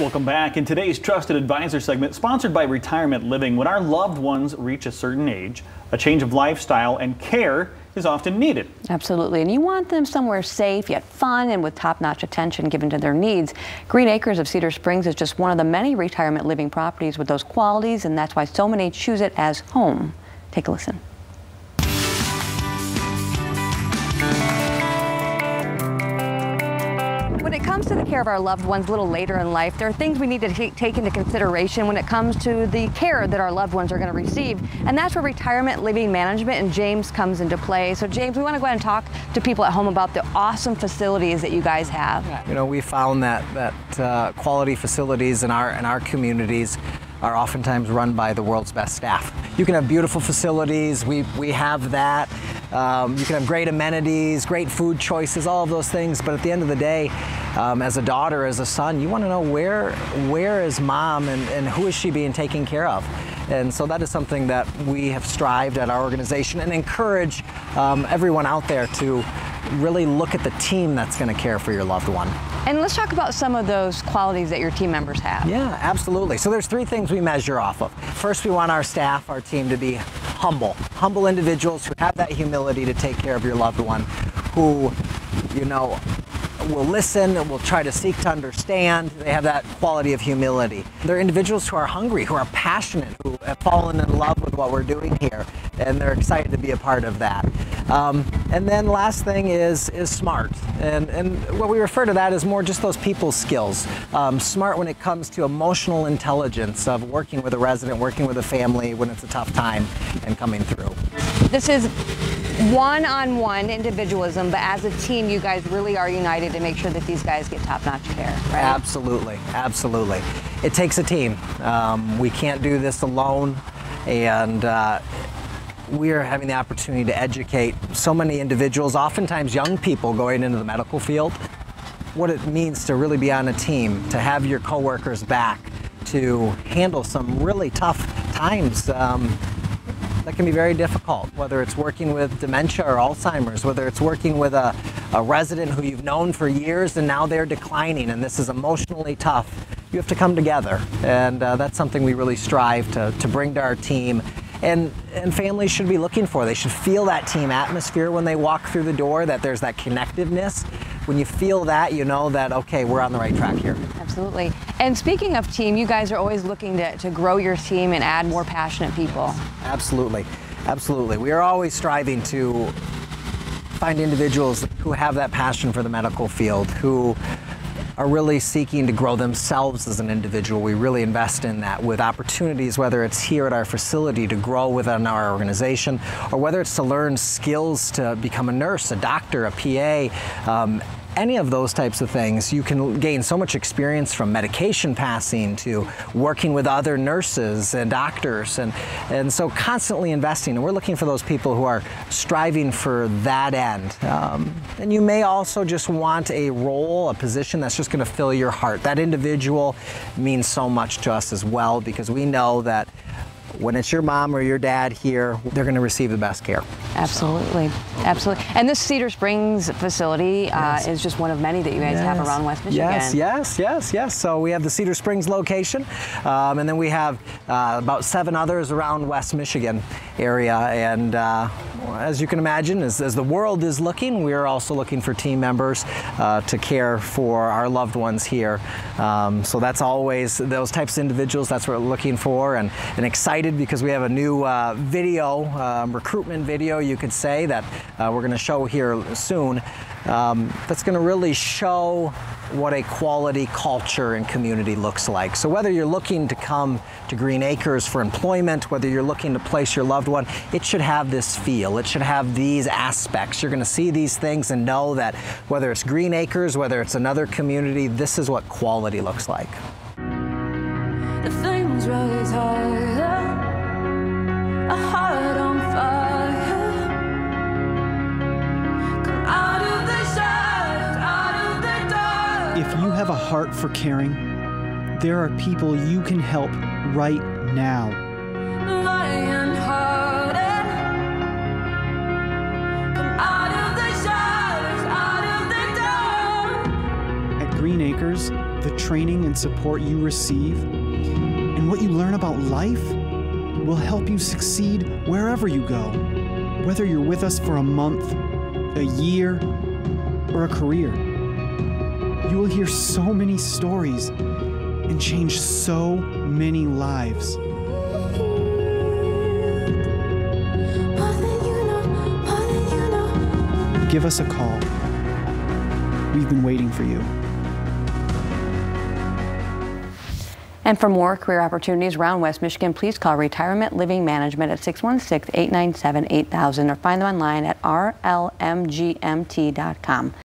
Welcome back. In today's Trusted Advisor segment, sponsored by Retirement Living, when our loved ones reach a certain age, a change of lifestyle and care is often needed. Absolutely. And you want them somewhere safe, yet fun, and with top notch attention given to their needs. Green Acres of Cedar Springs is just one of the many retirement living properties with those qualities, and that's why so many choose it as home. Take a listen. Comes to the care of our loved ones a little later in life, there are things we need to take into consideration when it comes to the care that our loved ones are going to receive. And that's where retirement living management and James comes into play. So James, we want to go ahead and talk to people at home about the awesome facilities that you guys have. You know, we found that, that uh, quality facilities in our, in our communities are oftentimes run by the world's best staff. You can have beautiful facilities, we, we have that. Um, you can have great amenities, great food choices, all of those things, but at the end of the day, um, as a daughter, as a son, you want to know where, where is mom and, and who is she being taken care of? And so that is something that we have strived at our organization and encourage um, everyone out there to really look at the team that's going to care for your loved one. And let's talk about some of those qualities that your team members have. Yeah, absolutely. So there's three things we measure off of. First, we want our staff, our team to be humble, humble individuals who have that humility to take care of your loved one, who, you know, will listen and will try to seek to understand. They have that quality of humility. They're individuals who are hungry, who are passionate, who have fallen in love with what we're doing here, and they're excited to be a part of that. Um, and then last thing is is smart, and and what we refer to that is more just those people skills. Um, smart when it comes to emotional intelligence of working with a resident, working with a family when it's a tough time, and coming through. This is one-on-one individualism, but as a team, you guys really are united to make sure that these guys get top-notch care, right? Absolutely, absolutely. It takes a team. Um, we can't do this alone, and uh, we are having the opportunity to educate so many individuals, oftentimes young people going into the medical field, what it means to really be on a team, to have your coworkers back, to handle some really tough times. Um, that can be very difficult, whether it's working with dementia or Alzheimer's, whether it's working with a, a resident who you've known for years and now they're declining and this is emotionally tough. You have to come together, and uh, that's something we really strive to, to bring to our team and, and families should be looking for. They should feel that team atmosphere when they walk through the door, that there's that connectiveness. When you feel that, you know that, okay, we're on the right track here. Absolutely. And speaking of team, you guys are always looking to, to grow your team and add more passionate people. Absolutely. Absolutely. We are always striving to find individuals who have that passion for the medical field, who are really seeking to grow themselves as an individual. We really invest in that with opportunities, whether it's here at our facility to grow within our organization, or whether it's to learn skills to become a nurse, a doctor, a PA, um, any of those types of things, you can gain so much experience from medication passing to working with other nurses and doctors. And, and so constantly investing. And we're looking for those people who are striving for that end. Um, and you may also just want a role, a position that's just going to fill your heart. That individual means so much to us as well because we know that when it's your mom or your dad here, they're going to receive the best care. Absolutely, so. absolutely. And this Cedar Springs facility uh, is just one of many that you guys yes. have around West Michigan. Yes, yes, yes, yes. So we have the Cedar Springs location, um, and then we have uh, about seven others around West Michigan area. And uh, as you can imagine, as, as, the world is looking, we are also looking for team members uh, to care for our loved ones here. Um, so that's always those types of individuals. That's what we're looking for, and, and excited because we have a new uh, video, um, recruitment video, you could say, that uh, we're going to show here soon. Um, that's going to really show what a quality culture and community looks like. So whether you're looking to come to Green Acres for employment, whether you're looking to place your loved one, it should have this feel. It should have these aspects. You're going to see these things and know that whether it's Green Acres, whether it's another community, this is what quality looks like. You have a heart for caring, there are people you can help right now. At Green Acres, the training and support you receive, and what you learn about life will help you succeed wherever you go, whether you're with us for a month, a year, or a career. You will hear so many stories and change so many lives. Give us a call. We've been waiting for you. And for more career opportunities around West Michigan, please call Retirement Living Management at 616 897 8000 or find them online at rlmgmt.com.